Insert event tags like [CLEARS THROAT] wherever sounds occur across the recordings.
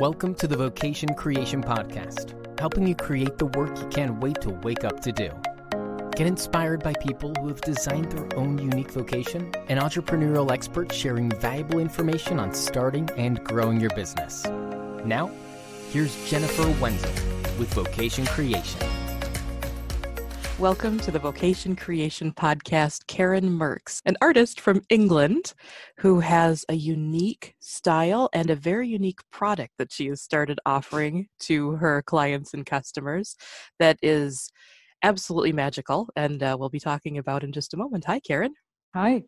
Welcome to the Vocation Creation Podcast, helping you create the work you can't wait to wake up to do. Get inspired by people who have designed their own unique vocation and entrepreneurial experts sharing valuable information on starting and growing your business. Now, here's Jennifer Wenzel with Vocation Creation. Welcome to the Vocation Creation Podcast. Karin Merx, an artist from England who has a unique style and a very unique product that she has started offering to her clients and customers that is absolutely magical. And uh, we'll be talking about in just a moment. Hi, Karin. Hi.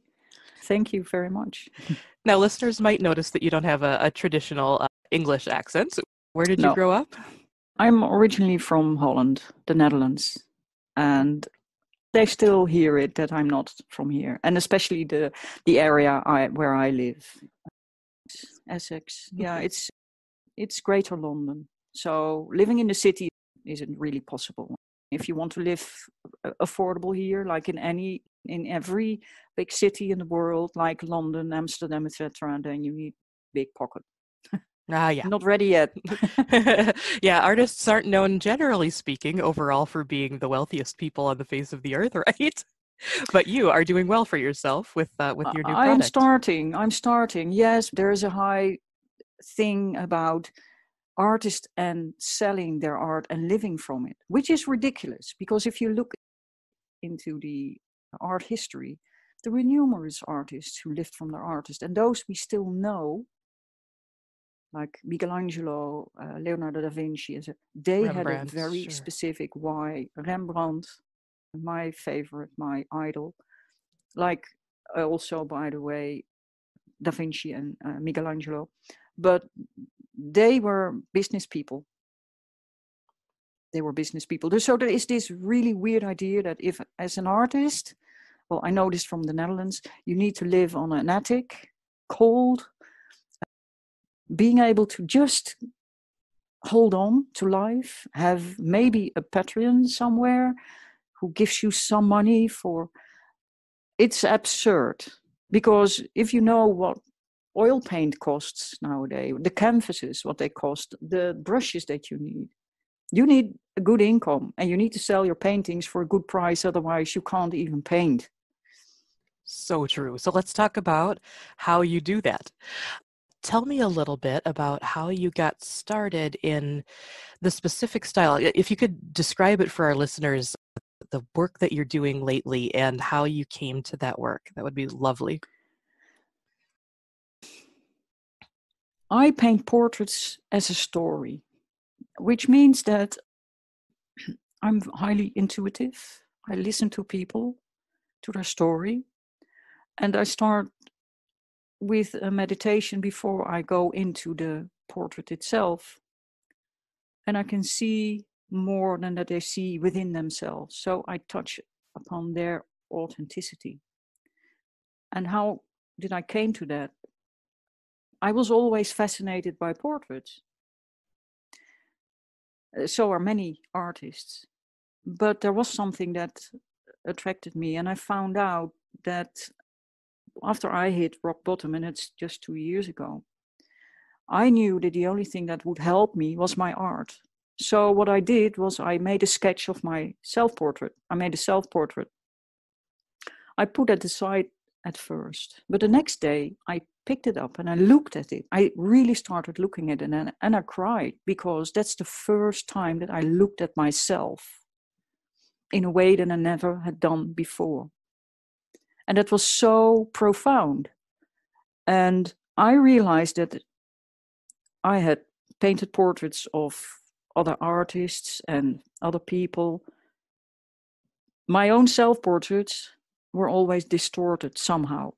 Thank you very much. [LAUGHS] Now, listeners might notice that you don't have a, a traditional uh, English accent. Where did No. you grow up? I'm originally from Holland, the Netherlands, and they still hear it that I'm not from here, and especially the the area I where I live, Essex. Yeah, it's it's Greater London. So living in the city isn't really possible. If you want to live uh, affordable here, like in any in every big city in the world, like London, Amsterdam, etc., then you need big pocket. [LAUGHS] Ah, yeah. Not ready yet. [LAUGHS] yeah, artists aren't known, generally speaking, overall for being the wealthiest people on the face of the earth, [LAUGHS] right? But you are doing well for yourself with uh, with your new I'm starting. I'm starting. Yes, there is a high thing about artists and selling their art and living from it, which is ridiculous because if you look into the art history, there were numerous artists who lived from their artist, and those we still know, like Michelangelo, uh, Leonardo da Vinci, they had a very sure. specific why. Rembrandt, my favorite, my idol, like uh, also by the way da vinci and uh, michelangelo but they were business people they were business people so there is this really weird idea that if as an artist well i know this from the netherlands you need to live on an attic cold being able to just hold on to life have maybe a patron somewhere who gives you some money for it's absurd because if you know what oil paint costs nowadays the canvases what they cost the brushes that you need you need a good income and you need to sell your paintings for a good price otherwise you can't even paint So true. So let's talk about how you do that. Tell me a little bit about how you got started in the specific style. If you could describe it for our listeners, the work that you're doing lately and how you came to that work, that would be lovely. i paint portraits as a story which means that [CLEARS THROAT] i'm highly intuitive i listen to people to their story and i start with a meditation before I go into the portrait itself. And I can see more than that they see within themselves. So I touch upon their authenticity. And how did I came to that? I was always fascinated by portraits. Uh, So are many artists. But there was something that attracted me, and I found out that after I hit rock bottom, and it's just two years ago, I knew that the only thing that would help me was my art. So what I did was I made a sketch of my self-portrait. I made a self-portrait. I put it aside at first, but the next day I picked it up and I looked at it. I really started looking at it and, and I cried because that's the first time that I looked at myself in a way that I never had done before. And that was so profound. And I realized that I had painted portraits of other artists and other people. My own self portraits were always distorted somehow.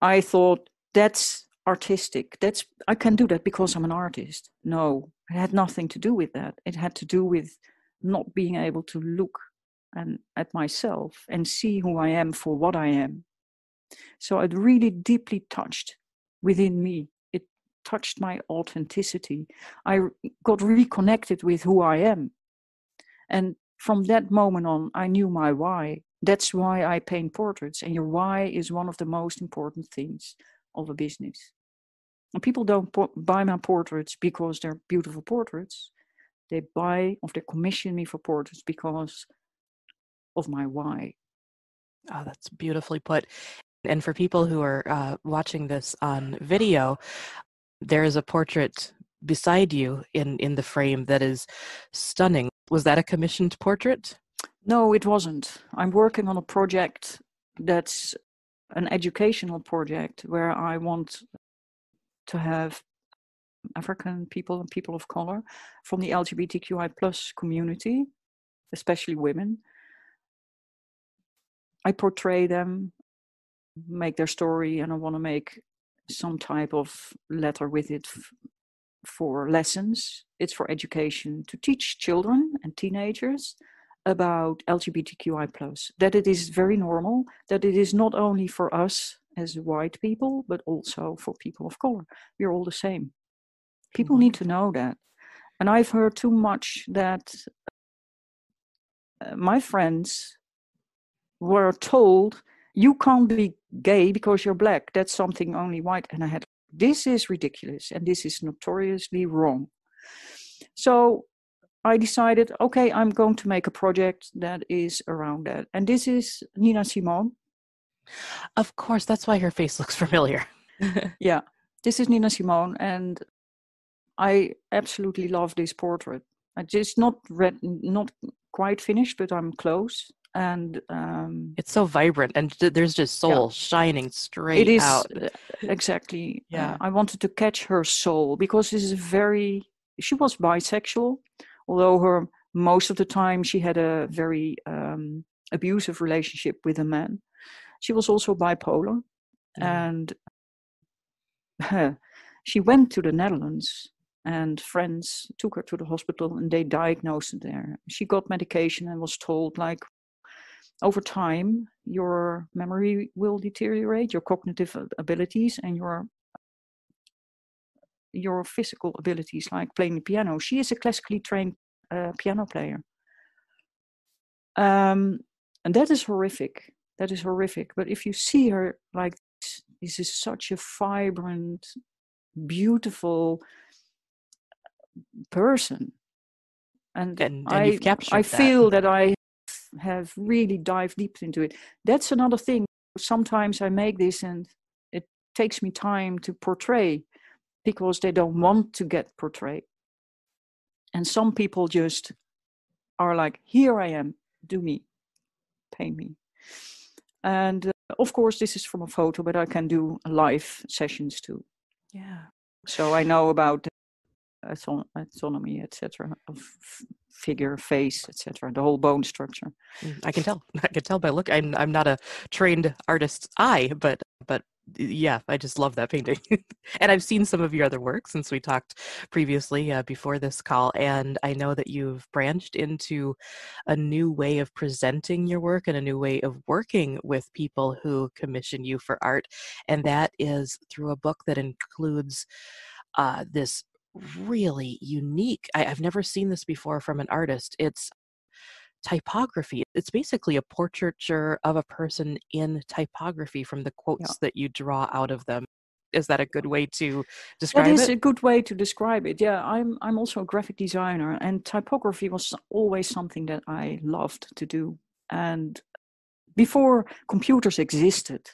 I thought that's artistic. That's I can do that because I'm an artist. No, it had nothing to do with that. It had to do with not being able to look and at myself and see who I am for what I am. So it really deeply touched within me. It touched my authenticity. I got reconnected with who I am. And from that moment on, I knew my why. That's why I paint portraits. And your why is one of the most important things of a business. And people don't buy my portraits because they're beautiful portraits. They buy or they commission me for portraits because of my why. Oh, that's beautifully put. And for people who are uh, watching this on video, there is a portrait beside you in in the frame that is stunning. Was that a commissioned portrait? No, it wasn't. I'm working on a project that's an educational project where I want to have African people and people of color from the LGBTQI plus community, especially women. I portray them, make their story, and I want to make some type of letter with it f- for lessons. It's for education to teach children and teenagers about LGBTQI plus that it is very normal, that it is not only for us as white people, but also for people of color. We're all the same. People need to know that. And I've heard too much that uh, my friends were told you can't be gay because you're black. That's something only white. And I had, this is ridiculous and this is notoriously wrong. So I decided, okay, I'm going to make a project that is around that. And this is Nina Simone. Of course, that's why her face looks [LAUGHS] familiar. [LAUGHS] yeah, this is Nina Simone. And I absolutely love this portrait. I just not read, not quite finished, but I'm close and um, it's so vibrant and there's just soul yeah. shining straight it is out. uh, exactly. Uh, yeah. Uh, i wanted to catch her soul because this is very she was bisexual although her most of the time she had a very um, abusive relationship with a man. She was also bipolar mm. and [LAUGHS] she went to the netherlands and friends took her to the hospital and they diagnosed her there. She got medication and was told like over time, your memory will deteriorate, your cognitive abilities, and your your physical abilities, like playing the piano. She is a classically trained uh, piano player, um, and that is horrific. That is horrific. But if you see her like this, this is such a vibrant, beautiful person, and, and, and I, I feel that I have really dived deep into it. That's another thing. Sometimes I make this and it takes me time to portray because they don't want to get portrayed. And some people just are like, here I am, do me, pay me. And uh, of course, this is from a photo, but I can do live sessions too. Yeah. So I know about anatomy, etc., of figure, face, etc. The whole bone structure. Mm, I can tell. [LAUGHS] I can tell by look. I'm I'm not a trained artist's eye, but but yeah, I just love that painting. [LAUGHS] and I've seen some of your other work since we talked previously uh, before this call, and I know that you've branched into a new way of presenting your work and a new way of working with people who commission you for art, and that is through a book that includes uh, this really unique. I, have never seen this before from an artist. It's typography. It's basically a portraiture of a person in typography from the quotes yeah. that you draw out of them. Is that a good way to describe it? That is it? a good way to describe it. Yeah, I'm I'm also a graphic designer, and typography was always something that I loved to do. And before computers existed,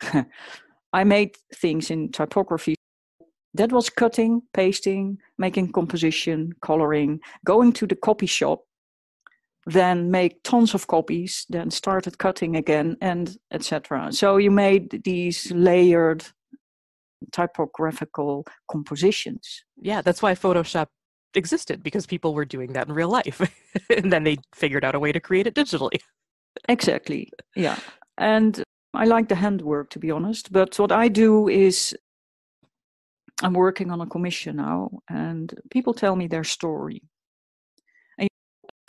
[LAUGHS] I made things in typography that was cutting, pasting, making composition, coloring, going to the copy shop, then make tons of copies, then started cutting again, and etc. So you made these layered typographical compositions. Yeah, that's why Photoshop existed because people were doing that in real life, [LAUGHS] and then they figured out a way to create it digitally. exactly. Yeah, and I like the handwork to be honest. But what I do is I'm working on a commission now, and people tell me their story. And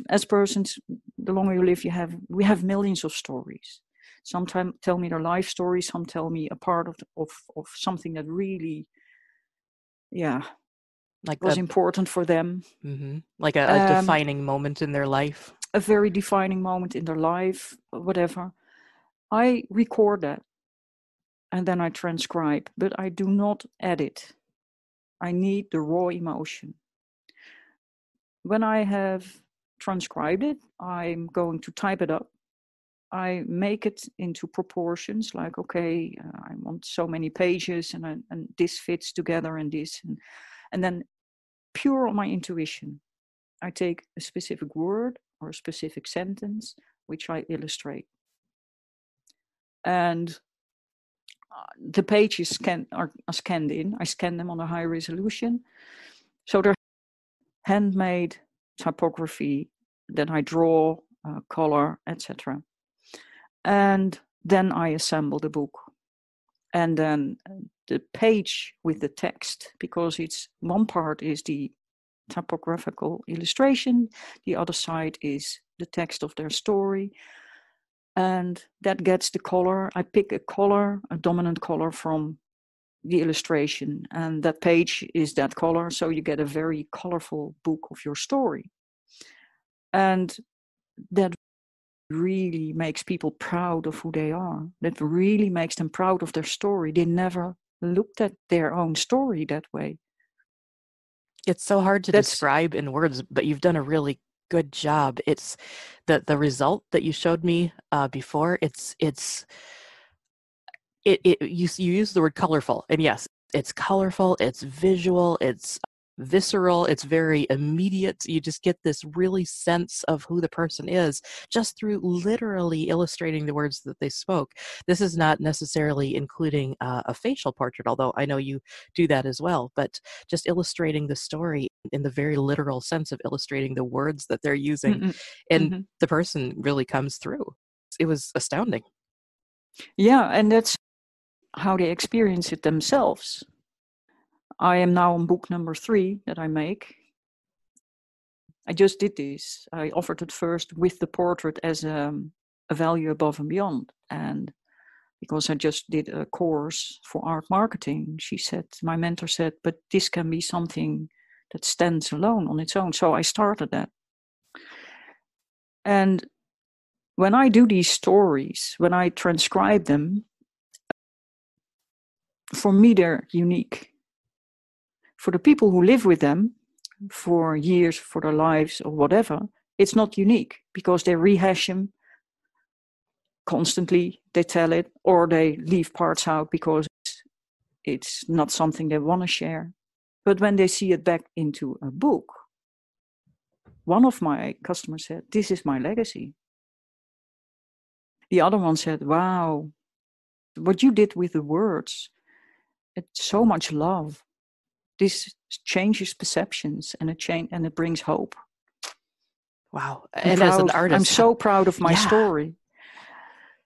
as persons, the longer you live, you have we have millions of stories. Some tell me their life story. Some tell me a part of of, of something that really, yeah, like was a, important for them. Mm-hmm. Like a, a um, defining moment in their life. A very defining moment in their life, whatever. I record that and then I transcribe, but I do not edit. I need the raw emotion. When I have transcribed it, I'm going to type it up. I make it into proportions like, okay, uh, I want so many pages and, I, and this fits together and this. And, and then pure on my intuition, I take a specific word or a specific sentence, which I illustrate. And the pages scan, are, are scanned in. I scan them on a high resolution. So they're handmade typography that I draw, uh, color, etc. And then I assemble the book. And then the page with the text, because it's one part is the typographical illustration, the other side is the text of their story. And that gets the color. I pick a color, a dominant color from the illustration, and that page is that color. So you get a very colorful book of your story. And that really makes people proud of who they are. That really makes them proud of their story. They never looked at their own story that way. It's so hard to That's, describe in words, but you've done a really good job. It's the the result that you showed me uh, before. It's it's it, it you you use the word colorful, and yes, it's colorful. It's visual. It's visceral it's very immediate you just get this really sense of who the person is just through literally illustrating the words that they spoke this is not necessarily including uh, a facial portrait although i know you do that as well but just illustrating the story in the very literal sense of illustrating the words that they're using mm-hmm. and mm-hmm. the person really comes through it was astounding yeah and that's how they experience it themselves I am now on book number three that I make. I just did this. I offered it first with the portrait as a, um, a value above and beyond. And because I just did a course for art marketing, she said, my mentor said, but this can be something that stands alone on its own. So I started that. And when I do these stories, when I transcribe them, for me, they're unique for the people who live with them for years, for their lives, or whatever, it's not unique because they rehash them constantly, they tell it, or they leave parts out because it's not something they want to share. But when they see it back into a book, one of my customers said, This is my legacy. The other one said, Wow, what you did with the words, it's so much love this changes perceptions and it change and it brings hope. Wow. I'm and proud, as an artist i'm so proud of my yeah. story.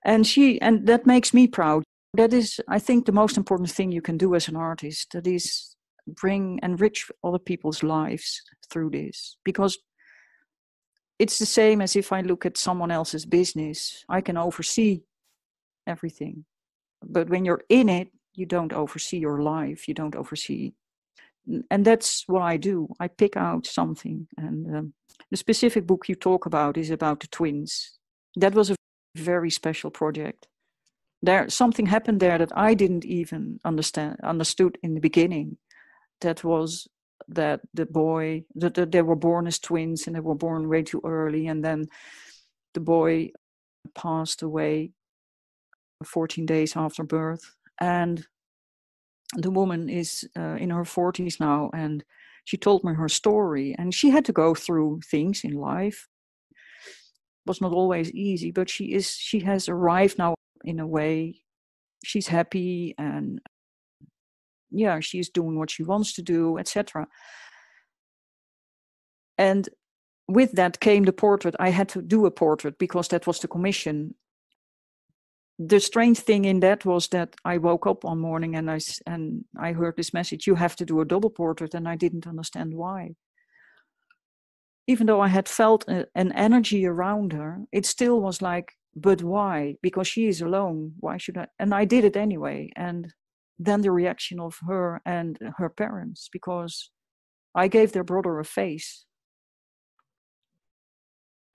And she and that makes me proud. That is i think the most important thing you can do as an artist that is bring enrich other people's lives through this. Because it's the same as if i look at someone else's business i can oversee everything. But when you're in it you don't oversee your life you don't oversee and that's what I do. I pick out something, and um, the specific book you talk about is about the twins. That was a very special project. There, something happened there that I didn't even understand understood in the beginning. That was that the boy that, that they were born as twins and they were born way too early, and then the boy passed away 14 days after birth, and the woman is uh, in her 40s now and she told me her story and she had to go through things in life. It was not always easy but she is she has arrived now in a way. She's happy and yeah she's doing what she wants to do etc and with that came the portrait. I had to do a portrait because that was the commission the strange thing in that was that I woke up one morning and I and I heard this message: "You have to do a double portrait," and I didn't understand why. Even though I had felt a, an energy around her, it still was like, "But why? Because she is alone. Why should I?" And I did it anyway. And then the reaction of her and her parents, because I gave their brother a face.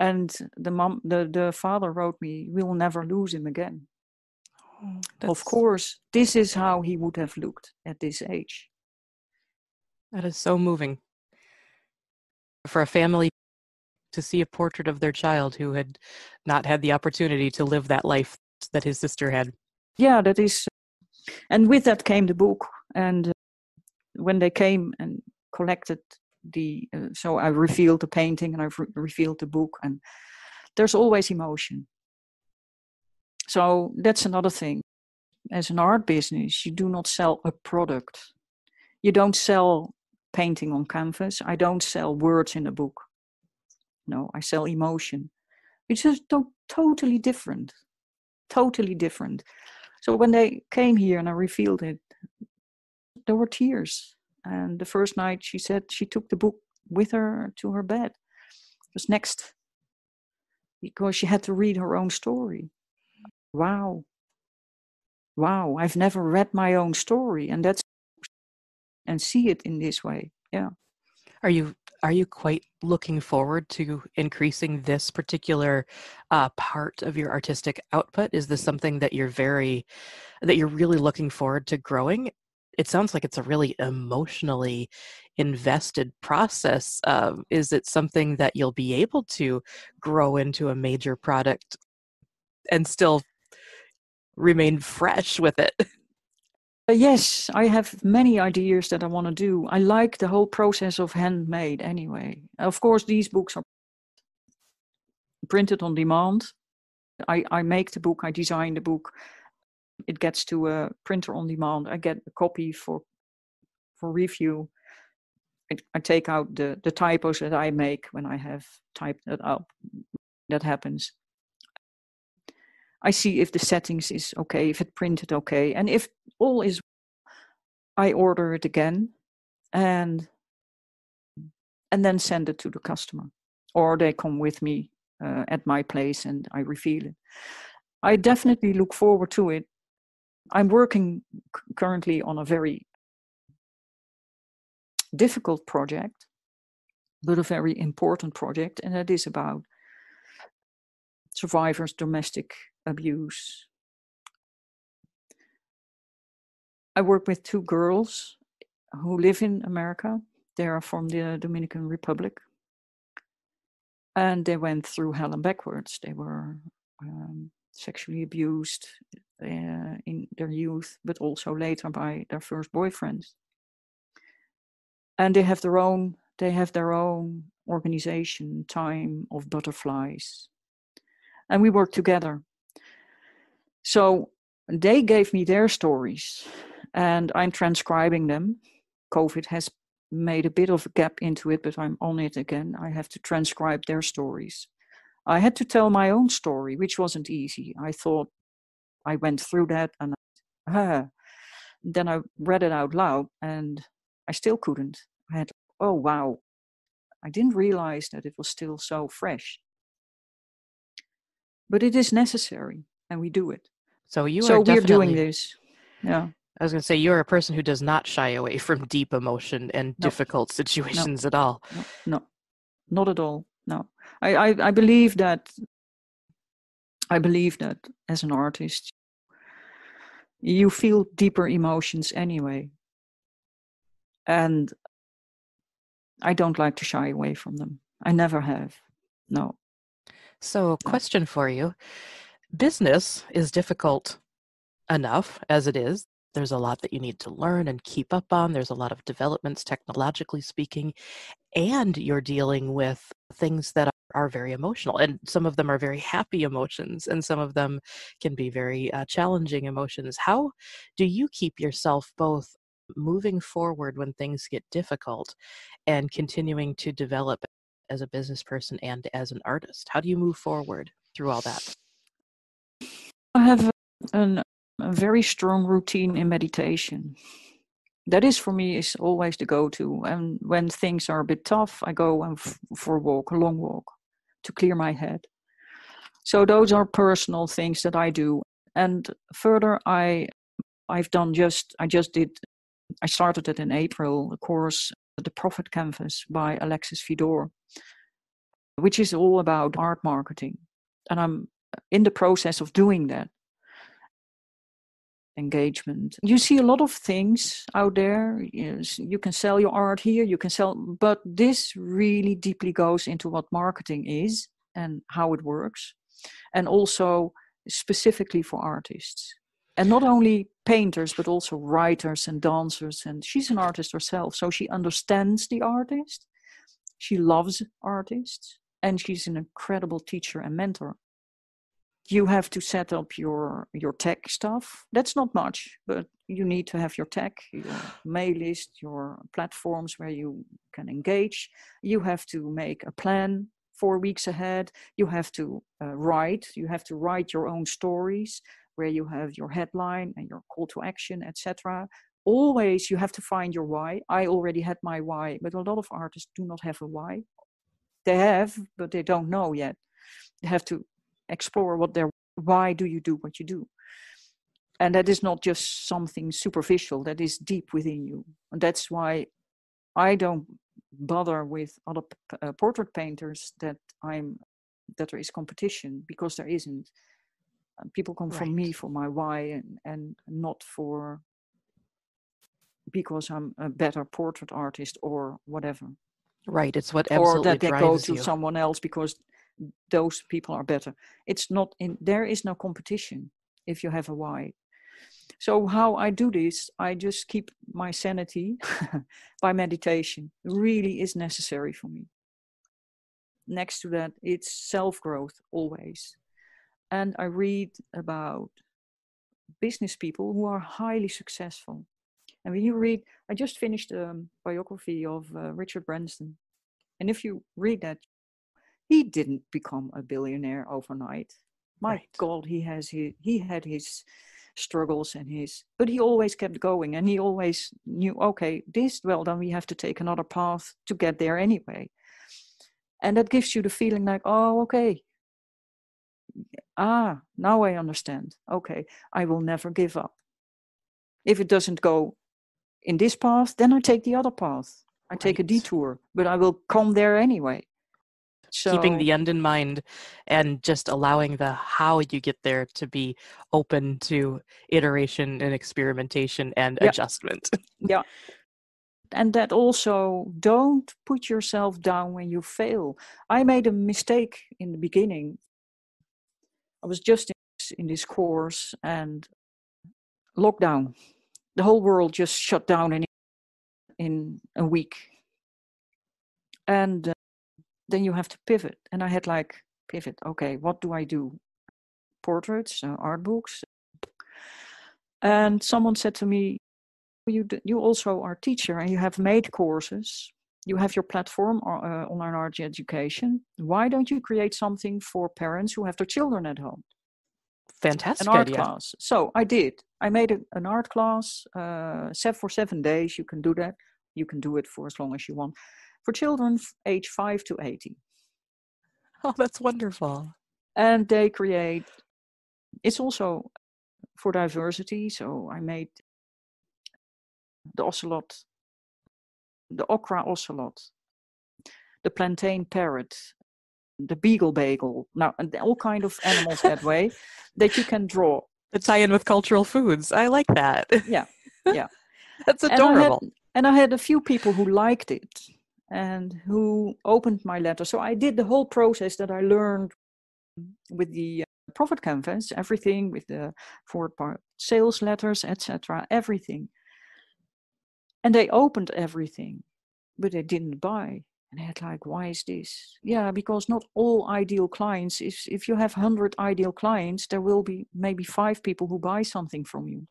And the mom, the, the father wrote me, "We will never lose him again." Of course, this is how he would have looked at this age. That is so moving. For a family to see a portrait of their child who had not had the opportunity to live that life that his sister had. Yeah, that is. And with that came the book. And uh, when they came and collected the, uh, so I revealed the painting and I re- revealed the book, and there's always emotion. So that's another thing. As an art business, you do not sell a product. You don't sell painting on canvas. I don't sell words in a book. No, I sell emotion, It's just to- totally different. Totally different. So when they came here and I revealed it, there were tears. And the first night she said she took the book with her to her bed. It was next because she had to read her own story. Wow. Wow, I've never read my own story and that's and see it in this way. Yeah. Are you are you quite looking forward to increasing this particular uh, part of your artistic output? Is this something that you're very that you're really looking forward to growing? It sounds like it's a really emotionally invested process. Uh, is it something that you'll be able to grow into a major product and still remain fresh with it? [LAUGHS] Uh, yes, I have many ideas that I want to do. I like the whole process of handmade anyway. Of course, these books are printed on demand. I, I make the book, I design the book. It gets to a printer on demand. I get a copy for for review. I, I take out the, the typos that I make when I have typed it up. That happens. I see if the settings is okay, if it printed okay, and if all is, I order it again, and and then send it to the customer, or they come with me uh, at my place and I reveal it. I definitely look forward to it. I'm working c- currently on a very difficult project, but a very important project, and that is about survivors domestic abuse. I work with two girls who live in America. They are from the Dominican Republic. And they went through hell and backwards. They were um, sexually abused uh, in their youth, but also later by their first boyfriends. And they have their own they have their own organization, Time of Butterflies. And we work together so they gave me their stories and I'm transcribing them. COVID has made a bit of a gap into it, but I'm on it again. I have to transcribe their stories. I had to tell my own story, which wasn't easy. I thought I went through that and ah. then I read it out loud and I still couldn't. I had, oh wow, I didn't realize that it was still so fresh. But it is necessary and we do it. So you so are we're doing this. Yeah. I was going to say you're a person who does not shy away from deep emotion and No. difficult situations at all. No, no, not at all. No, I, I, I believe that. I believe that as an artist, you feel deeper emotions anyway, and I don't like to shy away from them. I never have. No. So, question for you. Business is difficult enough as it is. There's a lot that you need to learn and keep up on. There's a lot of developments, technologically speaking, and you're dealing with things that are very emotional. And some of them are very happy emotions, and some of them can be very uh, challenging emotions. How do you keep yourself both moving forward when things get difficult and continuing to develop as a business person and as an artist? How do you move forward through all that? Have an, a very strong routine in meditation. That is for me is always the go-to. And when things are a bit tough, I go and f- for a walk, a long walk, to clear my head. So those are personal things that I do. And further, I I've done just I just did I started it in April the course the Profit Canvas by Alexis Vidor, which is all about art marketing. And I'm in the process of doing that. engagement. You see a lot of things out there. You can sell your art here, you can sell, but this really deeply goes into what marketing is and how it works, and also specifically for artists. And not only painters, but also writers and dancers. And she's an artist herself, so she understands the artist. She loves artists, and she's an incredible teacher and mentor you have to set up your your tech stuff. That's not much but you need to have your tech your mail list your platforms where you can engage. You have to make a plan four weeks ahead. You have to uh, write. You have to write your own stories where you have your headline and your call to action etc always you have to find your why. I already had my why but a lot of artists do not have a why. They have but they don't know yet. They have to explore what their why do you do what you do and that is not just something superficial that is deep within you and that's why i don't bother with other uh, portrait painters that i'm that there is competition because there isn't people come right. from me for my why and and not for because i'm a better portrait artist or whatever right it's what or that they go to you. someone else because those people are better. It's not in there is no competition if you have a why. So how i do this i just keep my sanity [LAUGHS] by meditation. Really is necessary for me. Next to that it's self growth always. And i read about business people who are highly successful. And when you read i just finished a biography of uh, richard branson. And if you read that he didn't become a billionaire overnight. My right. God, he has he he had his struggles and his, but he always kept going, and he always knew, okay, this well, then we have to take another path to get there anyway, and that gives you the feeling like, oh, okay, ah, now I understand. Okay, I will never give up. If it doesn't go in this path, then I take the other path. I take right. a detour, but I will come there anyway. So, keeping the end in mind and just allowing the how you get there to be open to iteration and experimentation and yeah. adjustment. yeah. And that also don't put yourself down when you fail. I made a mistake in the beginning. I was just in this, in this course and lockdown. The whole world just shut down in in a week. And uh, then you have to pivot. And I had like, pivot, okay, what do I do? Portraits, uh, art books. And someone said to me, you, you also are teacher and you have made courses. You have your platform, uh, online art education. Why don't you create something for parents who have their children at home? Fantastic an art idea. class. So I did. I made a, an art class uh, set for seven days. You can do that. You can do it for as long as you want for children age 5 to 80. Oh, that's wonderful. And they create, it's also for diversity. So I made the ocelot, the okra ocelot, the plantain parrot, the beagle bagel, now and all kind of animals that [LAUGHS] way that you can draw. The tie in with cultural foods. I like that. Yeah, yeah. [LAUGHS] That's adorable. And I, had, and I had a few people who liked it and who opened my letter. So I did the whole process that I learned with the uh, profit canvas, everything with the forward part sales letters, etc., everything. And they opened everything, but they didn't buy. And I had like, why is this? Yeah, because not all ideal clients. If if you have hundred ideal clients, there will be maybe five people who buy something from you.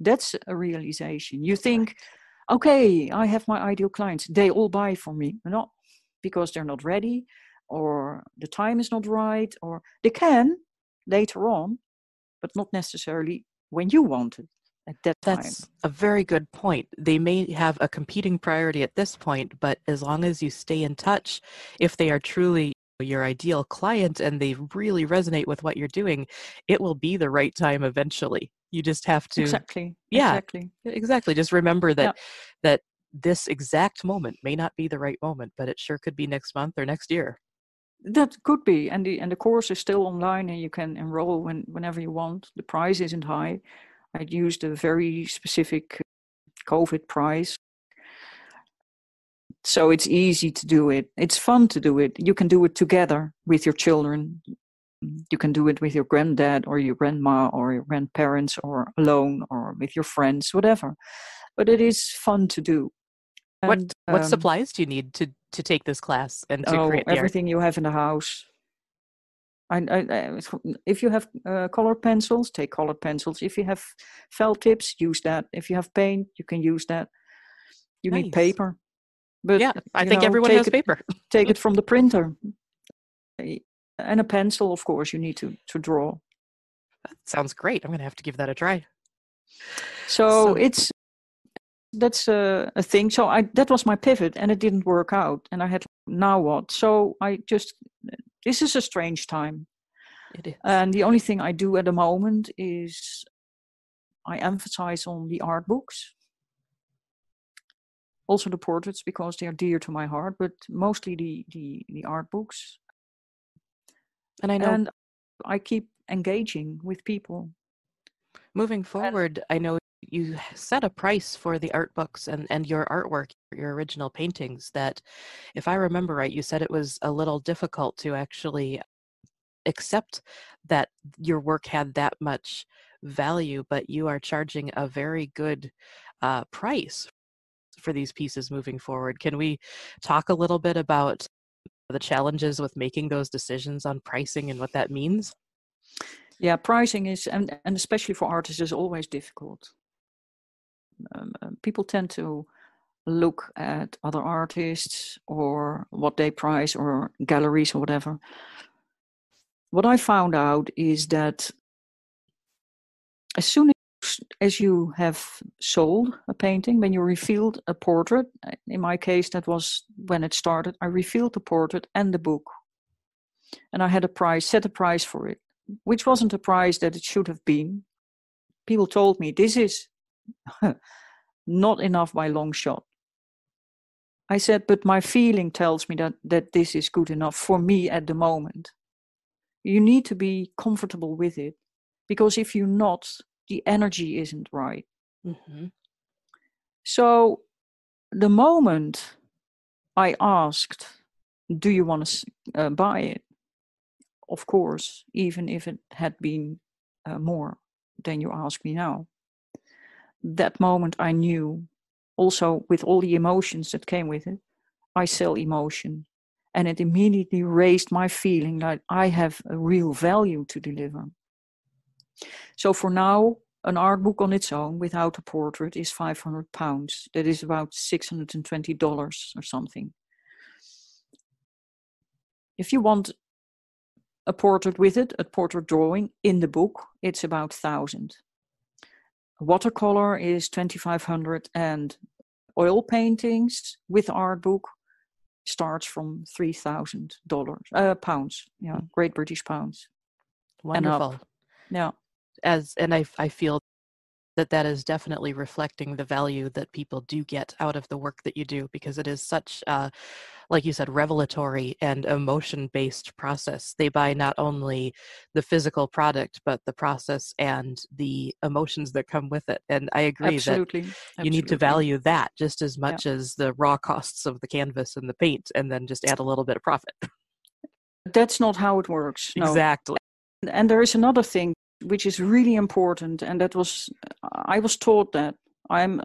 That's a realization. You think okay, I have my ideal clients. They all buy from me, not because they're not ready or the time is not right, or they can later on, but not necessarily when you want it at that That's a very good point. They may have a competing priority at this point, but as long as you stay in touch, if they are truly your ideal client and they really resonate with what you're doing, it will be the right time eventually. You just have to Exactly. Yeah. Exactly. Exactly. Just remember that yeah. that this exact moment may not be the right moment, but it sure could be next month or next year. That could be, and the and the course is still online, and you can enroll when whenever you want. The price isn't high. I used a very specific COVID price. So it's easy to do it. It's fun to do it. You can do it together with your children. You can do it with your granddad or your grandma or your grandparents or alone or with your friends, whatever. But it is fun to do. what what um, supplies do you need to to take this class and to oh, create everything you have in the house? I, I, if you have uh, colored pencils, take colored pencils. If you have felt tips, use that. If you have paint, you can use that. You nice. need paper. But yeah, I think know, everyone has it, paper. take it from the printer. And a pencil, of course, you need to, to draw. That sounds great. I'm going to have to give that a try. So, so it's that's a, a, thing. So I that was my pivot, and it didn't work out. And I had now what? So I just this is a strange time. It is. And the only thing I do at the moment is I emphasize on the art books. Also the portraits because they are dear to my heart, but mostly the the, the art books. And I know and I keep engaging with people. Moving forward, and, I know you set a price for the art books and, and your artwork, your original paintings, that if I remember right, you said it was a little difficult to actually accept that your work had that much value, but you are charging a very good uh, price for these pieces moving forward. Can we talk a little bit about the challenges with making those decisions on pricing and what that means? Yeah, pricing is, and, and especially for artists, is always difficult um, um, people tend to look at other artists or what they price or galleries or whatever. What I found out is that as soon as you have sold a painting, when you revealed a portrait, in my case, that was when it started, I revealed the portrait and the book. And I had a price, set a price for it, which wasn't a price that it should have been. People told me, this is [LAUGHS] not enough by long shot. I said, but my feeling tells me that, that this is good enough for me at the moment. You need to be comfortable with it because if you're not, the energy isn't right. Mm-hmm. So the moment I asked, Do you want to uh, buy it? Of course, even if it had been uh, more than you ask me now that moment I knew also with all the emotions that came with it, I sell emotion. And it immediately raised my feeling that I have a real value to deliver. So for now, an art book on its own without a portrait is 500 pounds. That is about $620 or something. If you want a portrait with it, a portrait drawing in the book, it's about 1000 watercolor is 2500 and oil paintings with art book starts from $3000 uh, pounds yeah great british pounds. Wonderful. Yeah as and i i feel that that is definitely reflecting the value that people do get out of the work that you do because it is such uh, like you said revelatory and emotion based process they buy not only the physical product but the process and the emotions that come with it and i agree Absolutely. that Absolutely. you need to value that just as much yeah. as the raw costs of the canvas and the paint and then just add a little bit of profit that's not how it works no. exactly and there is another thing which is really important and that was i was taught that i'm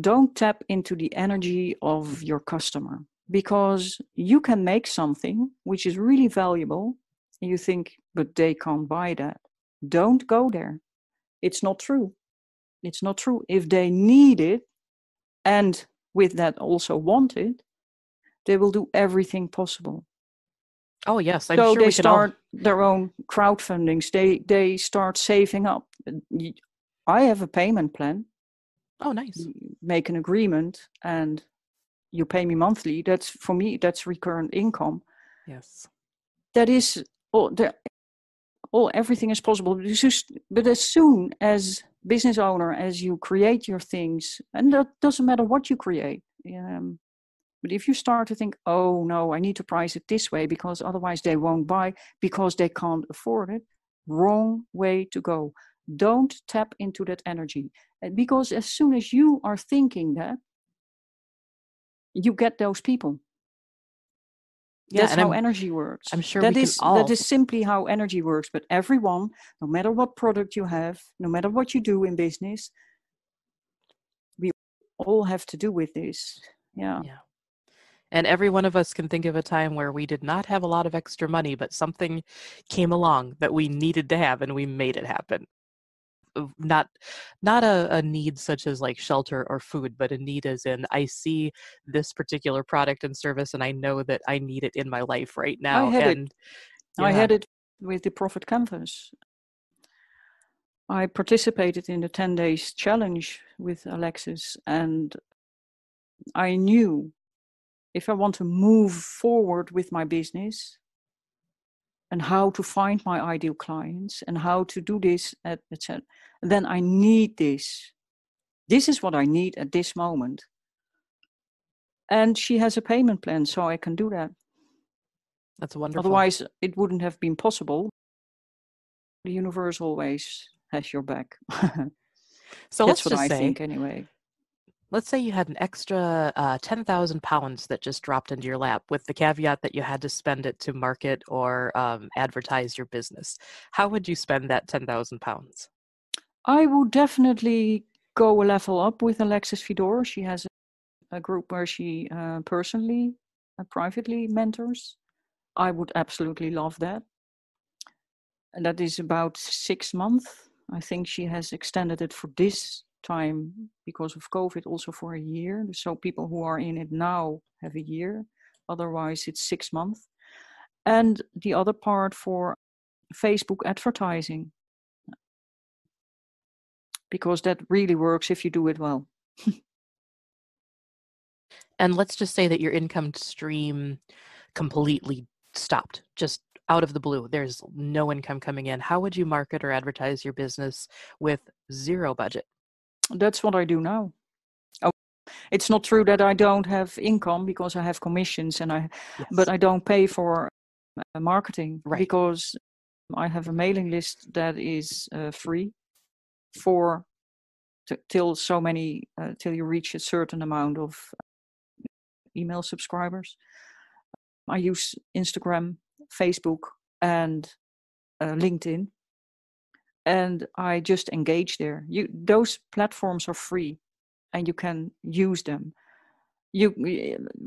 don't tap into the energy of your customer because you can make something which is really valuable and you think but they can't buy that. Don't go there. It's not true. It's not true. If they need it and with that also want it they will do everything possible. Oh yes, I'm so sure they start all... their own crowdfundings. They they start saving up. I have a payment plan. Oh, nice. Make an agreement, and you pay me monthly. That's for me. That's recurrent income. Yes. That is all. The, all everything is possible. But as soon as business owner, as you create your things, and that doesn't matter what you create. Um, but if you start to think, oh no, I need to price it this way because otherwise they won't buy because they can't afford it, wrong way to go. Don't tap into that energy. Because as soon as you are thinking that, you get those people. Yeah, That's how I'm- energy works. I'm sure that we is all. that is simply how energy works. But everyone, no matter what product you have, no matter what you do in business, we all have to do with this. Yeah. Yeah. And every one of us can think of a time where we did not have a lot of extra money, but something came along that we needed to have and we made it happen. Not not a, a need such as like shelter or food, but a need as in I see this particular product and service and I know that I need it in my life right now. I had it. and I had it with the Profit Canvas. I participated in the 10 days challenge with Alexis, and I knew if I want to move forward with my business and how to find my ideal clients and how to do this, at, etc., then I need this. This is what I need at this moment. And she has a payment plan, so I can do that. That's wonderful. Otherwise, it wouldn't have been possible. The universe always has your back. [LAUGHS] so That's let's what just I say think, anyway. Let's say you had an extra uh, 10,000 pounds that just dropped into your lap with the caveat that you had to spend it to market or um, advertise your business. How would you spend that 10,000 pounds? I would definitely go a level up with Alexis Fedor. She has a, a group where she uh, personally, uh, privately mentors. I would absolutely love that. And that is about six months. I think she has extended it for this time because of COVID also for a year. So people who are in it now have a year. Otherwise, it's six months. And the other part for Facebook advertising because that really works if you do it well. [LAUGHS] And let's just say that your income stream completely stopped, just out of the blue. There's no income coming in. How would you market or advertise your business with zero budget? That's what I do now. Oh, it's not true that I don't have income because I have commissions and I, Yes. but I don't pay for uh, marketing Right. because I have a mailing list that is uh, free for t- till so many uh, till you reach a certain amount of uh, email subscribers. I use Instagram, Facebook, and uh, LinkedIn, and I just engage there. You those platforms are free, and you can use them. You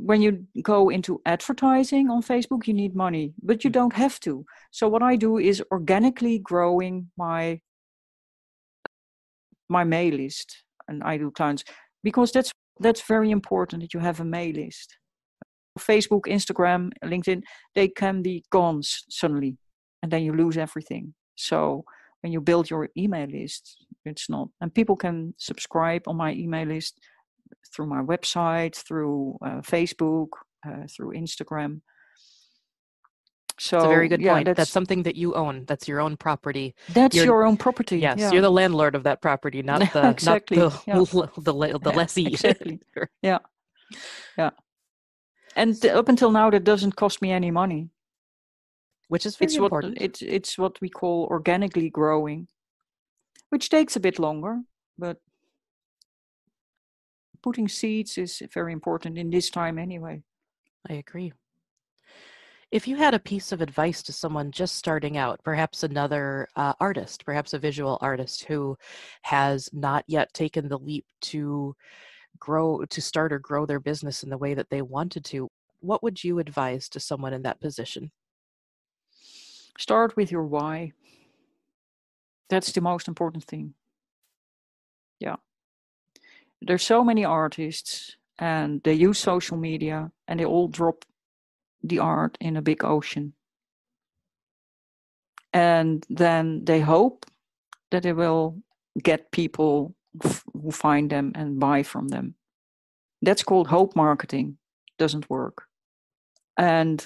when you go into advertising on Facebook, you need money, but you Mm. don't have to. So what I do is organically growing my my mail list, and I do clients because that's that's very important that you have a mail list. Facebook, Instagram, LinkedIn, they can be gone suddenly, and then you lose everything. So when you build your email list, it's not, and people can subscribe on my email list through my website, through uh, Facebook, uh, through Instagram. So It's a very good yeah, point. That's, That's something that you own. That's your own property. that's you're- your own property. Yes, yeah. you're the landlord of that property, [LAUGHS] not the Exactly, not the yeah. [LAUGHS] the, the Yeah, [LAUGHS] lessee. exactly. and th- up until now, that doesn't cost me any money. Which is very it's what important. it's it's what we call organically growing, which takes a bit longer, but putting seeds is very important in this time anyway. I agree. If you had a piece of advice to someone just starting out, perhaps another uh, artist, perhaps a visual artist who has not yet taken the leap to grow, to start or grow their business in the way that they wanted to, what would you advise to someone in that position? Start with your why. That's the most important thing. Yeah. There's so many artists and they use social media and they all drop the art in a big ocean. And then they hope that they will get people f- who find them and buy from them. That's called hope marketing. Doesn't work. And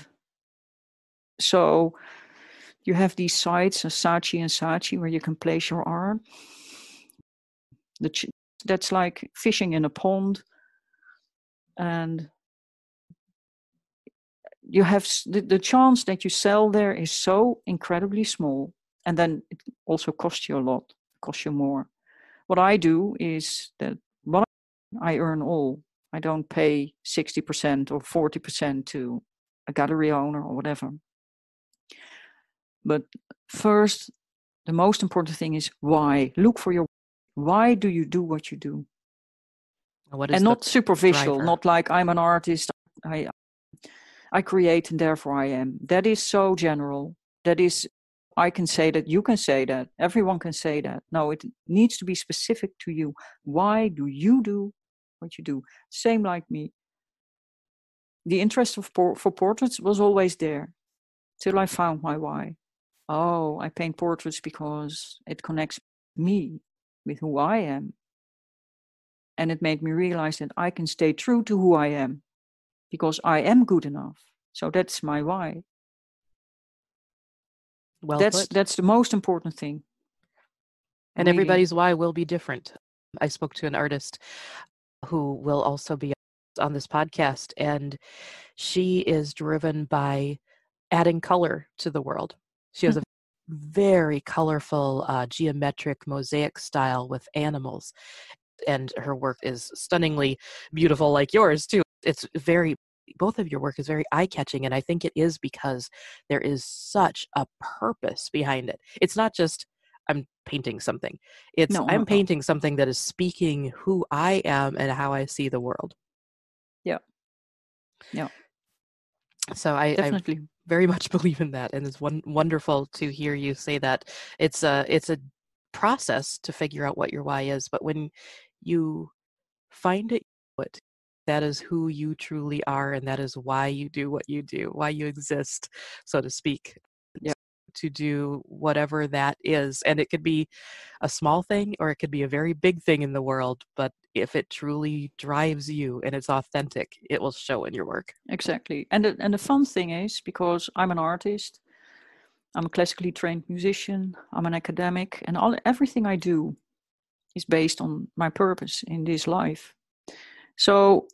so you have these sites, Saatchi and Saatchi, where you can place your arm. That's like fishing in a pond. And you have the, the chance that you sell there is so incredibly small. and then it also costs you a lot, costs you more. What I do is that what I earn all. I don't pay 60% or 40% to a gallery owner or whatever. But first, the most important thing is why. Look for your why do you do what you do? and not superficial, driver? not like I'm an artist, I I create and therefore I am. That is so general. That is I can say that, you can say that, everyone can say that. No, it needs to be specific to you. Why do you do what you do? Same like me. The interest of por- for portraits was always there till I found my why. Oh, I paint portraits because it connects me with who I am. And it made me realize that I can stay true to who I am because I am good enough. So that's my why. Well, that's put. that's the most important thing. And really. everybody's why will be different. I spoke to an artist who will also be on this podcast, and she is driven by adding color to the world. She has a very colorful uh, geometric mosaic style with animals, and her work is stunningly beautiful, like yours too. It's very both of your work is very eye catching and i think it is because there is such a purpose behind it. It's not just i'm painting something. It's no, i'm no, painting no. something that is speaking who i am and how i see the world. Yeah yeah so i definitely. I very [LAUGHS] much believe in that and it's one wonderful to hear you say that. It's a it's a process to figure out what your why is but when you find it what that is who you truly are and that is why you do what you do why you exist so to speak. To do whatever that is and it could be a small thing or it could be a very big thing in the world but if it truly drives you and it's authentic it will show in your work. Exactly and the, and the fun thing is because i'm an artist i'm a classically trained musician i'm an academic and all everything i do is based on my purpose in this life. So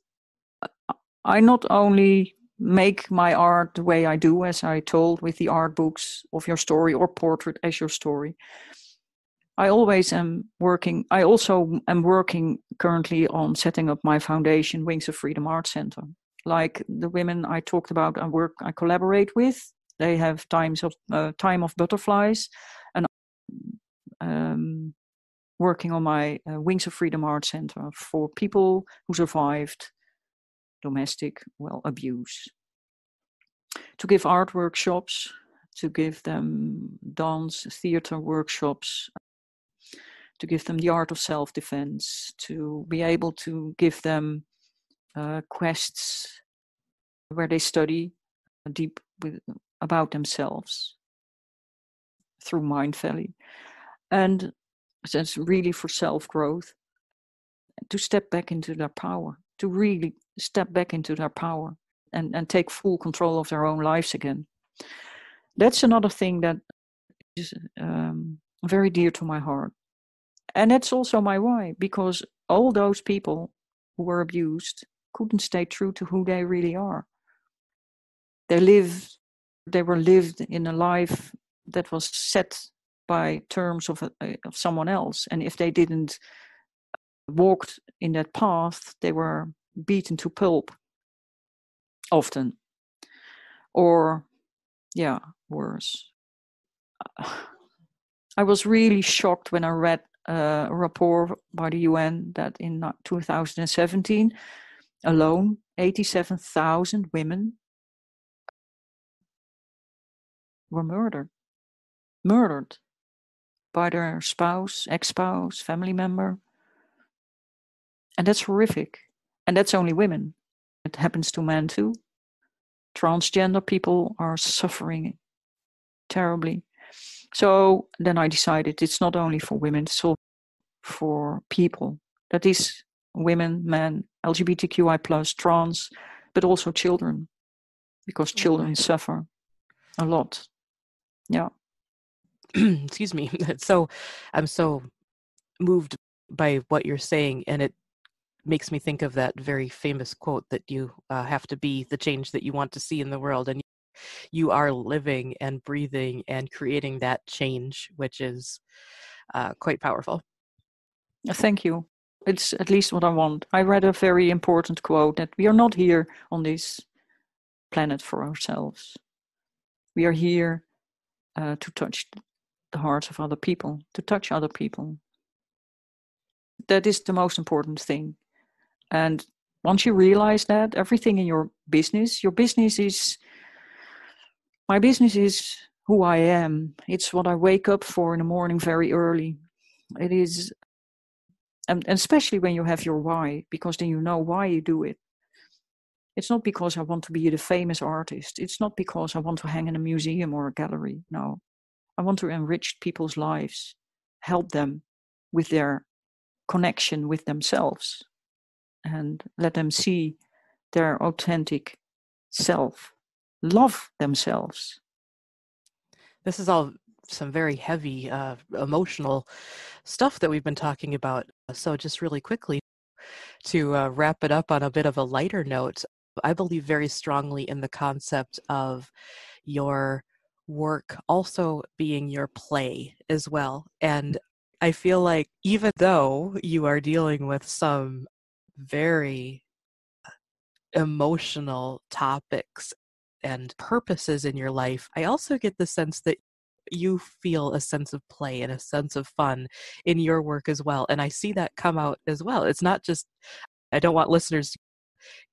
I not only make my art the way I do, as I told with the art books of your story or portrait as your story. I always am working. I also am working currently on setting up my foundation, Wings of Freedom Art Center. Like the women I talked about, I work, I collaborate with. They have times of uh, time of butterflies, and um, working on my uh, Wings of Freedom Art Center for people who survived domestic well abuse. To give art workshops to give them dance theater workshops to give them the art of self-defense to be able to give them uh, quests where they study deep with, about themselves through Mindvalley and that's really for self-growth to step back into their power to really step back into their power and, and take full control of their own lives again. That's another thing that is um, very dear to my heart. And that's also my why, because all those people who were abused couldn't stay true to who they really are. They lived, they were lived in a life that was set by terms of, a, of someone else. And if they didn't walked in that path, they were beaten to pulp often. Or, yeah, worse. [SIGHS] I was really shocked when I read a report by the UN that in 2017 alone, 87,000 women were murdered. Murdered by their spouse, ex spouse, family member. And that's horrific. And that's only women. It happens to men too. Transgender people are suffering terribly. So then I decided it's not only for women, it's also for people. That is women, men, LGBTQI plus, trans, but also children, because children mm-hmm. suffer a lot. Yeah. [CLEARS THROAT] Excuse me. [LAUGHS] So I'm so moved by what you're saying, and it makes me think of that very famous quote that you uh, have to be the change that you want to see in the world and you are living and breathing and creating that change, which is uh, quite powerful. Thank you. It's at least what I want. I read a very important quote that we are not here on this planet for ourselves. We are here uh, to touch the hearts of other people, to touch other people. That is the most important thing. And once you realize that, everything in your business, your business is, my business is who I am. It's what I wake up for in the morning very early. It is, and, especially when you have your why, because then you know why you do it. It's not because I want to be the famous artist. It's not because I want to hang in a museum or a gallery. No, I want to enrich people's lives, help them with their connection with themselves, and let them see their authentic self, love themselves. This is all some very heavy uh, emotional stuff that we've been talking about. So, just really quickly to uh, wrap it up on a bit of a lighter note, I believe very strongly in the concept of your work also being your play as well. And I feel like even though you are dealing with some very uh, emotional topics and purposes in your life, I also get the sense that you feel a sense of play and a sense of fun in your work as well. And I see that come out as well. It's not just, I don't want listeners to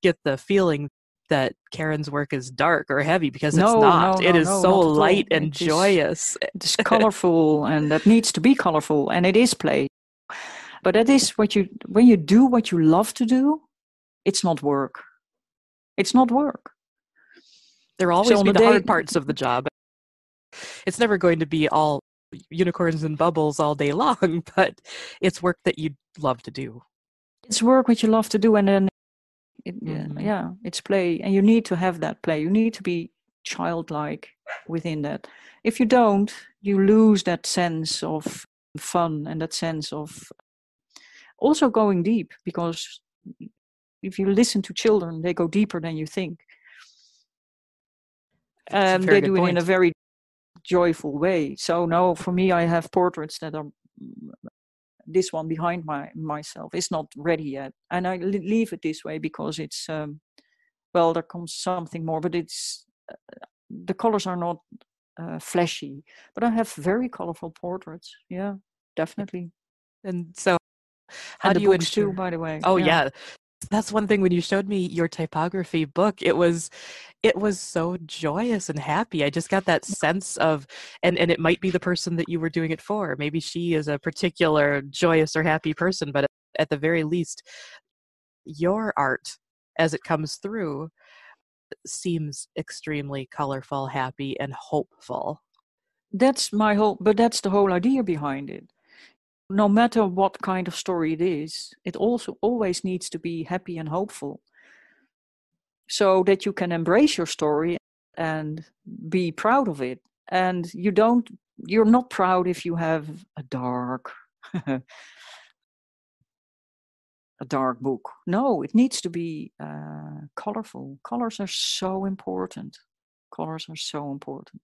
get the feeling that Karin's work is dark or heavy because no, it's not. No, it no, is so light and it joyous. Is, it's colorful and that needs to be colorful and it is play. But that is what you when you do what you love to do, it's not work. It's not work. There always so be the, the hard parts of the job. It's never going to be all unicorns and bubbles all day long, [LAUGHS] but it's work that you love to do. It's work what you love to do, and then it, mm-hmm. yeah, it's play, and you need to have that play. You need to be childlike within that. If you don't, you lose that sense of fun and that sense of also going deep because if you listen to children, they go deeper than you think. Um, they do it in a very joyful way. So no, for me, I have portraits that are this one behind my myself is not ready yet, and I leave it this way because it's um, well, there comes something more, but it's uh, the colors are not uh, flashy, but I have very colorful portraits. Yeah, definitely. And so, how do you ensure? too, by the way? Oh yeah. yeah that's one thing when you showed me your typography book it was it was so joyous and happy i just got that sense of and and it might be the person that you were doing it for maybe she is a particular joyous or happy person but at the very least your art as it comes through seems extremely colorful happy and hopeful that's my whole but that's the whole idea behind it no matter what kind of story it is, it also always needs to be happy and hopeful so that you can embrace your story and be proud of it. And you don't, you're not proud if you have a dark, [LAUGHS] a dark book. No, it needs to be uh, colorful. Colors are so important. Colors are so important.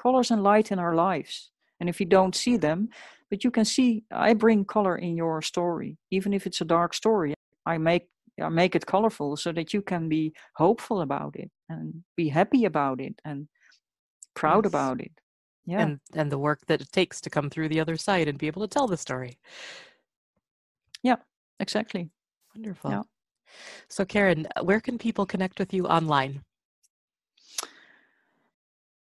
Colors and light in our lives. And if you don't see them, but you can see I bring color in your story, even if it's a dark story. I make I make it colorful so that you can be hopeful about it and be happy about it and proud yes. about it. Yeah. And and the work that it takes to come through the other side and be able to tell the story. Yeah, exactly. Wonderful. Yeah. So Karin, where can people connect with you online?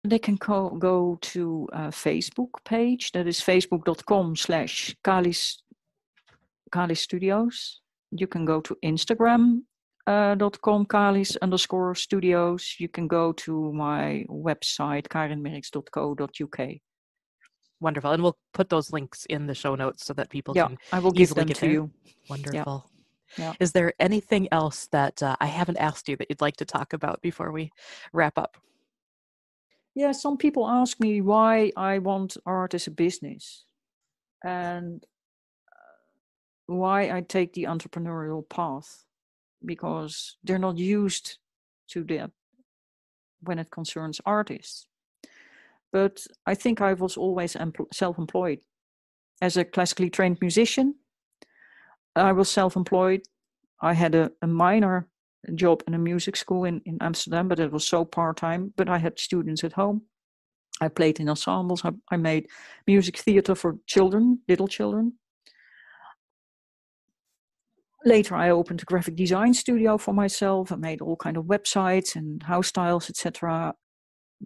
They can co- go to a Facebook page. That is facebook.com slash Caliz, Caliz Studios. You can go to Instagram uh, .com Caliz underscore studios. You can go to my website karinmerx.co.uk. Wonderful. And we'll put those links in the show notes so that people yeah, can I will give them to there. you. Wonderful. Yeah. Yeah. Is there anything else that uh, I haven't asked you that you'd like to talk about before we wrap up? Yeah, some people ask me why I want art as a business and uh, why I take the entrepreneurial path because they're not used to that. when it concerns artists. But I think I was always self employed. As a classically trained musician, I was self employed. I had a, a minor job in a music school in, in Amsterdam, but it was so part time. But I had students at home. I played in ensembles. I, I made music theater for children, little children. Later, I opened a graphic design studio for myself. I made all kind of websites and house styles, etc.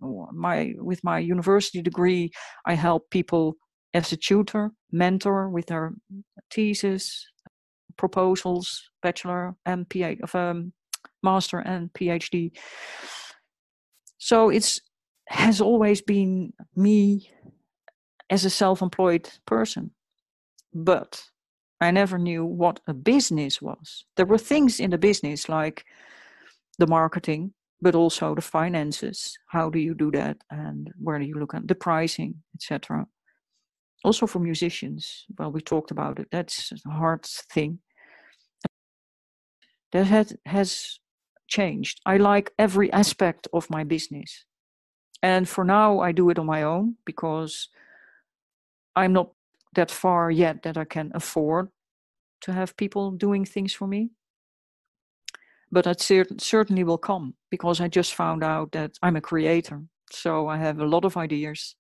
My with my university degree, I help people as a tutor, mentor with their thesis, proposals, bachelor and of um, master and PhD. So it's has always been me as a self-employed person, but I never knew what a business was. There were things in the business like the marketing, but also the finances. How do you do that, and where do you look at the pricing, etc. Also for musicians, well, we talked about it. That's a hard thing. That has has changed. I like every aspect of my business. And for now, I do it on my own because I'm not that far yet that I can afford to have people doing things for me. But it cer- certainly will come because I just found out that I'm a creator. So I have a lot of ideas,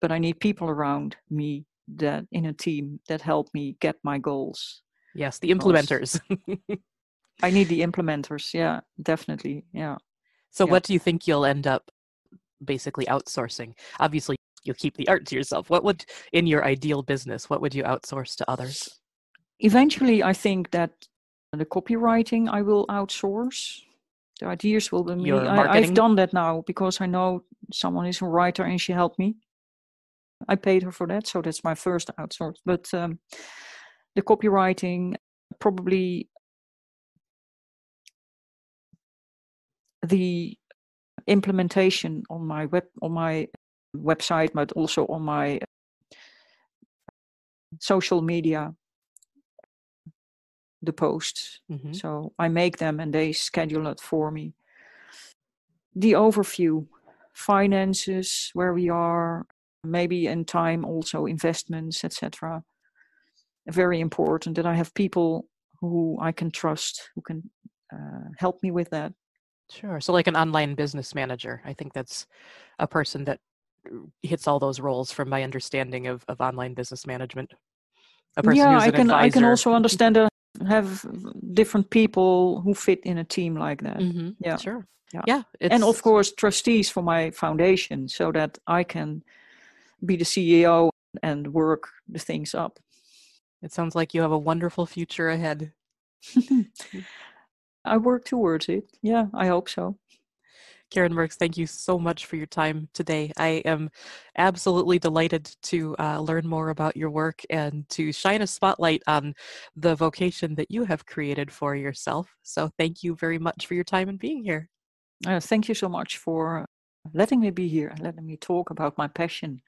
but I need people around me that in a team that help me get my goals. Yes, the implementers. [LAUGHS] I need the implementers. Yeah, definitely. Yeah. So, Yeah. what do you think you'll end up basically outsourcing? Obviously, you'll keep the art to yourself. What would, in your ideal business, what would you outsource to others? Eventually, I think that the copywriting I will outsource. The ideas will be me. Your I? I've done that now because I know someone is a writer and she helped me. I paid her for that, so that's my first outsource. But um, the copywriting, probably the implementation on my web on my website, but also on my social media, the posts. Mhm. So I make them and they schedule it for me. The overview, finances, where we are, maybe in time also investments, etc. Very important that I have people who I can trust, who can uh, help me with that. Sure. So, like an online business manager, I think that's a person that uh, hits all those roles from my understanding of, of online business management. A person yeah, I an can. I can also understand that have different people who fit in a team like that. Mhm. Yeah. Sure. Yeah. Yeah. and of course trustees for my foundation so that i can be the ceo and work the things up It sounds like you have a wonderful future ahead. [LAUGHS] i work towards it yeah i hope so Karin Merx, thank you so much for your time today. I am absolutely delighted to uh, learn more about your work and to shine a spotlight on the vocation that you have created for yourself. So, thank you very much for your time and being here. uh, thank you so much for letting me be here and letting me talk about my passion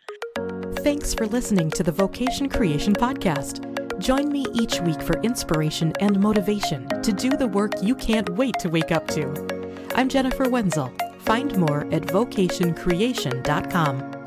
Thanks for listening to the Vocation Creation Podcast. Join me each week for inspiration and motivation to do the work you can't wait to wake up to. I'm Jennifer Wenzel. Find more at vocationcreation.com.